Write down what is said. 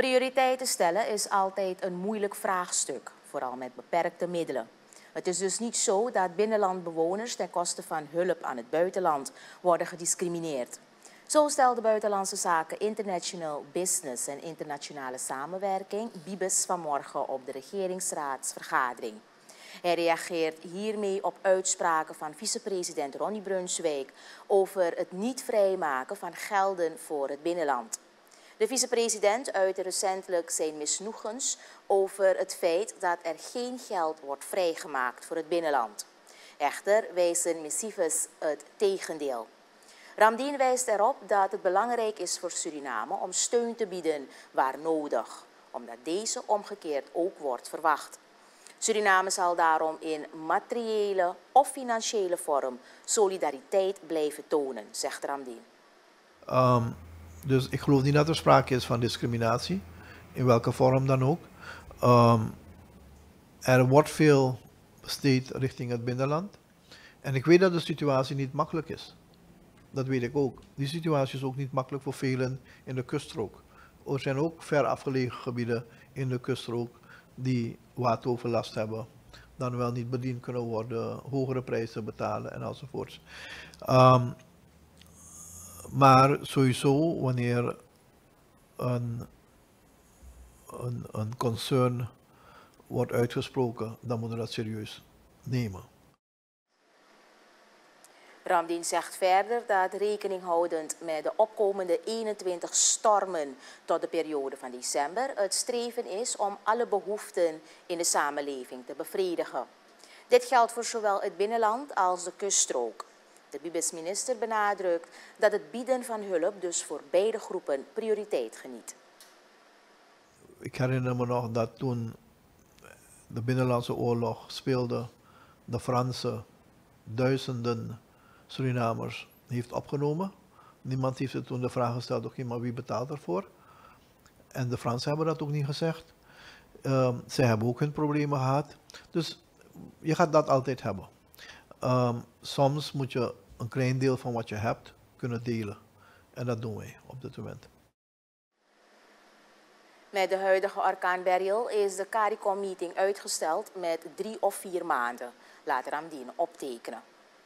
Prioriteiten stellen is altijd een moeilijk vraagstuk, vooral met beperkte middelen. Het is dus niet zo dat binnenlandbewoners ten koste van hulp aan het buitenland worden gediscrimineerd. Zo stelde Buitenlandse Zaken International Business en Internationale Samenwerking, BIBES, vanmorgen op de regeringsraadsvergadering. Hij reageert hiermee op uitspraken van vicepresident Ronnie Brunswijk over het niet vrijmaken van gelden voor het binnenland. De vicepresident uitte recentelijk zijn misnoegens over het feit dat er geen geld wordt vrijgemaakt voor het binnenland. Echter wijzen missives het tegendeel. Ramdien wijst erop dat het belangrijk is voor Suriname om steun te bieden waar nodig, omdat deze omgekeerd ook wordt verwacht. Suriname zal daarom in materiële of financiële vorm solidariteit blijven tonen, zegt Ramdien. Um, dus ik geloof niet dat er sprake is van discriminatie, in welke vorm dan ook. Um, er wordt veel besteed richting het binnenland. En ik weet dat de situatie niet makkelijk is. Dat weet ik ook. Die situatie is ook niet makkelijk voor velen in de kuststrook. Er zijn ook ver afgelegen gebieden in de kuststrook die wateroverlast hebben, dan wel niet bediend kunnen worden, hogere prijzen betalen en enzovoorts. Um, maar sowieso, wanneer een, een, een concern wordt uitgesproken, dan moeten we dat serieus nemen. Ramdien zegt verder dat rekening houdend met de opkomende 21 stormen tot de periode van december het streven is om alle behoeften in de samenleving te bevredigen. Dit geldt voor zowel het binnenland als de kuststrook. De Bibes-minister benadrukt dat het bieden van hulp dus voor beide groepen prioriteit geniet. Ik herinner me nog dat toen de Binnenlandse Oorlog speelde, de Fransen duizenden Surinamers heeft opgenomen. Niemand heeft het toen de vraag gesteld, oké, maar wie betaalt ervoor? En de Fransen hebben dat ook niet gezegd. Uh, zij hebben ook hun problemen gehad. Dus je gaat dat altijd hebben. Um, soms moet je een klein deel van wat je hebt kunnen delen. En dat doen wij op dit moment. Met de huidige orkaan Beryl is de CARICOM-meeting uitgesteld met drie of vier maanden. Later aan die optekenen.